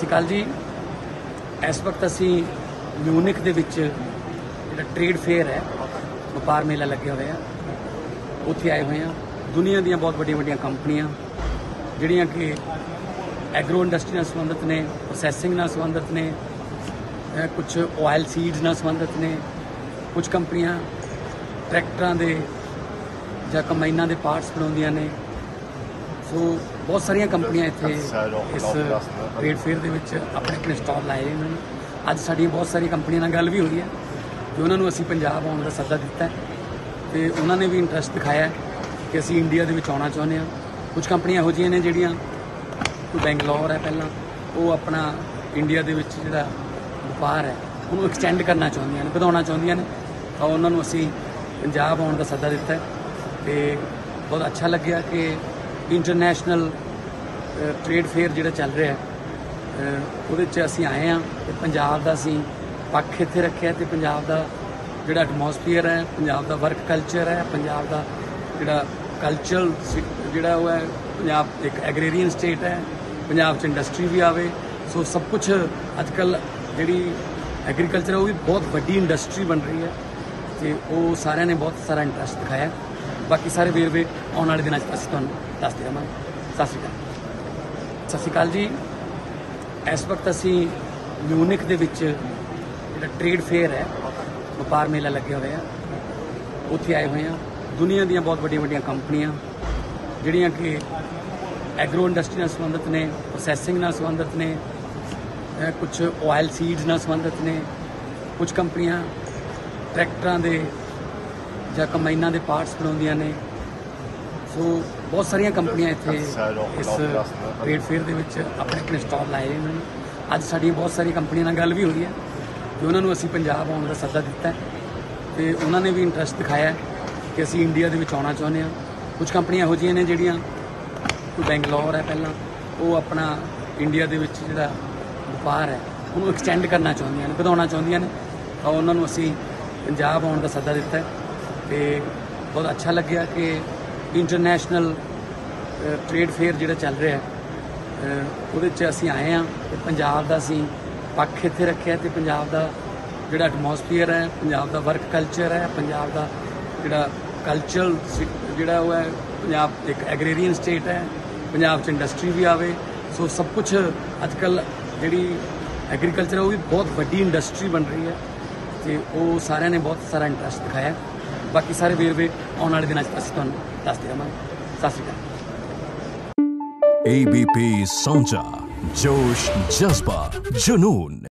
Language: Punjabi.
ਸ਼੍ਰੀ ਅਕਾਲ ਜੀ। ਇਸ ਵਕਤ ਅਸੀਂ ਮਿਊਨਿਕ ਦੇ ਵਿੱਚ ਜਿਹੜਾ ਟ੍ਰੇਡ ਫੇਅਰ ਹੈ, ਵਪਾਰ ਮੇਲਾ ਲੱਗਿਆ ਹੋਇਆ ਉੱਥੇ ਆਏ ਹੋਏ ਆ ਦੁਨੀਆ ਦੀਆਂ ਬਹੁਤ ਵੱਡੀਆਂ ਵੱਡੀਆਂ ਕੰਪਨੀਆਂ, ਜਿਹੜੀਆਂ ਕਿ ਐਗਰੋ ਇੰਡਸਟਰੀ ਨਾਲ ਸੰਬੰਧਿਤ ਨੇ ਪ੍ਰੋਸੈਸਿੰਗ ਨਾਲ ਸੰਬੰਧਿਤ ਨੇ ਕੁਝ ਆਇਲ ਸੀਡਸ ਨਾਲ ਸੰਬੰਧਿਤ ਨੇ ਕੁਝ ਕੰਪਨੀਆਂ ਟਰੈਕਟਰਾਂ ਦੇ ਜਾਂ ਕੰਬਾਈਨਾਂ ਦੇ ਪਾਰਟਸ ਬਣਾਉਂਦੀਆਂ ਨੇ। ਸੋ ਬਹੁਤ ਸਾਰੀਆਂ ਕੰਪਨੀਆਂ ਇੱਥੇ ਇਸ ਟ੍ਰੇਡ ਫੇਅਰ ਦੇ ਵਿੱਚ ਆਪਣੇ ਆਪਣੇ ਸਟਾਲ ਲਾਏ ਨੇ ਉਹਨਾਂ ਨੇ। ਅੱਜ ਸਾਡੀਆਂ ਬਹੁਤ ਸਾਰੀਆਂ ਕੰਪਨੀਆਂ ਨਾਲ ਗੱਲ ਵੀ ਹੋਈ ਹੈ। ਕਿ ਉਹਨਾਂ ਨੂੰ ਅਸੀਂ ਪੰਜਾਬ ਆਉਣ ਦਾ ਸੱਦਾ ਦਿੱਤਾ ਤੇ ਉਹਨਾਂ ਨੇ ਵੀ ਇੰਟਰਸਟ ਦਿਖਾਇਆ ਕਿ ਅਸੀਂ ਇੰਡੀਆ ਦੇ ਵਿੱਚ ਆਉਣਾ ਚਾਹੁੰਦੇ ਹਾਂ। ਕੁਝ ਕੰਪਨੀਆਂ ਇਹੋ ਜਿਹੀਆਂ ਨੇ ਜਿਹੜੀਆਂ ਕੋਈ ਬੈਂਗਲੌਰ ਹੈ ਪਹਿਲਾਂ ਉਹ ਆਪਣਾ ਇੰਡੀਆ ਦੇ ਵਿੱਚ ਜਿਹੜਾ ਵਪਾਰ ਹੈ ਉਹਨੂੰ ਐਕਸਟੈਂਡ ਕਰਨਾ ਚਾਹੁੰਦੀਆਂ ਨੇ ਵਧਾਉਣਾ ਚਾਹੁੰਦੀਆਂ ਨੇ। ਤਾਂ ਉਹਨਾਂ ਨੂੰ ਅਸੀਂ ਪੰਜਾਬ ਆਉਣ ਦਾ ਸੱਦਾ ਦਿੱਤਾ ਤੇ ਬਹੁਤ ਅੱਛਾ ਲੱਗਿਆ ਕਿ ਇੰਟਰਨੈਸ਼ਨਲ ਟ੍ਰੇਡ ਫੇਅਰ ਜਿਹੜਾ ਚੱਲ ਰਿਹਾ ਉਹਦੇ 'ਚ ਅਸੀਂ ਆਏ ਆ ਤੇ ਪੰਜਾਬ ਦਾ ਅਸੀਂ ਪੱਖ ਇੱਥੇ ਰੱਖਿਆ ਤੇ ਪੰਜਾਬ ਦਾ ਜਿਹੜਾ ਐਟਮੋਸਫੀਅਰ ਹੈ, ਪੰਜਾਬ ਦਾ ਵਰਕ ਕਲਚਰ ਹੈ, ਪੰਜਾਬ ਦਾ ਜਿਹੜਾ ਕਲਚਰਲ ਜਿਹੜਾ ਉਹ ਹੈ, ਪੰਜਾਬ ਇੱਕ ਐਗਰੀਰੀਅਨ ਸਟੇਟ ਹੈ, ਪੰਜਾਬ 'ਚ ਇੰਡਸਟਰੀ ਵੀ ਆਵੇ ਸੋ ਸਭ ਕੁਝ ਅੱਜਕੱਲ ਜਿਹੜੀ ਐਗਰੀਕਲਚਰ ਹੈ, ਉਹ ਵੀ ਬਹੁਤ ਵੱਡੀ ਇੰਡਸਟਰੀ ਬਣ ਰਹੀ ਹੈ ਤੇ ਉਹ ਸਾਰਿਆਂ ਨੇ ਬਹੁਤ ਸਾਰਾ ਇੰਟਰਸਟ ਦਿਖਾਇਆ। ਬਾਕੀ ਸਾਰੇ ਵੇਰਵੇ ਆਉਣ ਵਾਲੇ ਦਿਨਾਂ 'ਚ ਅਸੀਂ ਤੁਹਾਨੂੰ ਦੱਸਦੇ ਰਹਾਂਗੇ। ਸਤਿ ਸ਼੍ਰੀ ਅਕਾਲ। ਸਤਿ ਸ਼੍ਰੀ ਅਕਾਲ ਜੀ। ਇਸ ਵਕਤ ਅਸੀਂ ਮਿਊਨਿਕ ਦੇ ਵਿੱਚ ਜਿਹੜਾ ਟ੍ਰੇਡ ਫੇਅਰ ਹੈ, ਵਪਾਰ ਮੇਲਾ ਲੱਗਿਆ ਹੋਇਆ ਉੱਥੇ ਆਏ ਹੋਏ ਆ। ਦੁਨੀਆ ਦੀਆਂ ਬਹੁਤ ਵੱਡੀਆਂ ਵੱਡੀਆਂ ਕੰਪਨੀਆਂ, ਜਿਹੜੀਆਂ ਕਿ ਐਗਰੋ ਇੰਡਸਟਰੀ ਨਾਲ ਸੰਬੰਧਿਤ ਨੇ ਪ੍ਰੋਸੈਸਿੰਗ ਨਾਲ ਸੰਬੰਧਿਤ ਨੇ ਕੁਝ ਆਇਲ ਸੀਡਸ ਨਾਲ ਸੰਬੰਧਿਤ ਨੇ ਕੁਝ ਕੰਪਨੀਆਂ ਟਰੈਕਟਰਾਂ ਦੇ ਜਾਂ ਕੰਬਾਈਨਾਂ ਦੇ ਪਾਰਟਸ ਬਣਾਉਂਦੀਆਂ ਨੇ। ਸੋ ਬਹੁਤ ਸਾਰੀਆਂ ਕੰਪਨੀਆਂ ਇੱਥੇ ਇਸ ਟ੍ਰੇਡ ਫੇਅਰ ਦੇ ਵਿੱਚ ਆਪਣੇ ਆਪਣੇ ਸਟਾਲ ਲਾਏ ਨੇ ਉਹਨਾਂ ਨੇ। ਅੱਜ ਸਾਡੀਆਂ ਬਹੁਤ ਸਾਰੀਆਂ ਕੰਪਨੀਆਂ ਨਾਲ ਗੱਲ ਵੀ ਹੋਈ ਹੈ ਕਿ ਉਹਨਾਂ ਨੂੰ ਅਸੀਂ ਪੰਜਾਬ ਆਉਣ ਦਾ ਸੱਦਾ ਦਿੱਤਾ ਤੇ ਉਹਨਾਂ ਨੇ ਵੀ ਇੰਟਰਸਟ ਦਿਖਾਇਆ ਕਿ ਅਸੀਂ ਇੰਡੀਆ ਦੇ ਵਿੱਚ ਆਉਣਾ ਚਾਹੁੰਦੇ ਹਾਂ। ਕੁਝ ਕੰਪਨੀਆਂ ਇਹੋ ਜਿਹੀਆਂ ਨੇ ਜਿਹੜੀਆਂ ਕੋਈ ਬੈਂਗਲੌਰ ਹੈ ਪਹਿਲਾਂ ਉਹ ਆਪਣਾ ਇੰਡੀਆ ਦੇ ਵਿੱਚ ਜਿਹੜਾ ਵਪਾਰ ਹੈ ਉਹਨੂੰ ਐਕਸਟੈਂਡ ਕਰਨਾ ਚਾਹੁੰਦੀਆਂ ਨੇ ਵਧਾਉਣਾ ਚਾਹੁੰਦੀਆਂ ਨੇ। ਤਾਂ ਉਹਨਾਂ ਨੂੰ ਅਸੀਂ ਪੰਜਾਬ ਆਉਣ ਦਾ ਸੱਦਾ ਦਿੱਤਾ ਤੇ ਬਹੁਤ ਅੱਛਾ ਲੱਗਿਆ ਕਿ ਇੰਟਰਨੈਸ਼ਨਲ ਟ੍ਰੇਡ ਫੇਅਰ ਜਿਹੜਾ ਚੱਲ ਰਿਹਾ ਹੈ ਉਹਦੇ 'ਚ ਅਸੀਂ ਆਏ ਆ ਤੇ ਪੰਜਾਬ ਦਾ ਅਸੀਂ ਪੱਖ ਇੱਥੇ ਰੱਖਿਆ ਤੇ ਪੰਜਾਬ ਦਾ ਜਿਹੜਾ ਐਟਮੋਸਫੀਅਰ ਹੈ, ਪੰਜਾਬ ਦਾ ਵਰਕ ਕਲਚਰ ਹੈ, ਪੰਜਾਬ ਦਾ ਜਿਹੜਾ ਕਲਚਰਲ ਜਿਹੜਾ ਉਹ ਹੈ, ਪੰਜਾਬ ਇੱਕ ਐਗਰੀਰੀਅਨ ਸਟੇਟ ਹੈ, ਪੰਜਾਬ 'ਚ ਇੰਡਸਟਰੀ ਵੀ ਆਵੇ। ਸੋ ਸਭ ਕੁਝ ਅੱਜਕੱਲ ਜਿਹੜੀ ਐਗਰੀਕਲਚਰ ਉਹ ਵੀ ਬਹੁਤ ਵੱਡੀ ਇੰਡਸਟਰੀ ਬਣ ਰਹੀ ਹੈ ਤੇ ਉਹ ਸਾਰਿਆਂ ਨੇ ਬਹੁਤ ਸਾਰਾ ਇੰਟਰਸਟ ਦਿਖਾਇਆ। ਬਾਕੀ ਸਾਰੇ ਵੇਰਵੇ ਆਉਣ ਵਾਲੇ ਦਿਨਾਂ 'ਚ ਅਸੀਂ ਤੁਹਾਨੂੰ ਦੱਸਦੇ ਰਵਾਂਗੇ ਸਤਿ ਸ਼੍ਰੀ ਅਕਾਲ। ABP ਸਾਂਝਾ ਜੋਸ਼ ਜਜ਼ਬਾ ਜਨੂਨ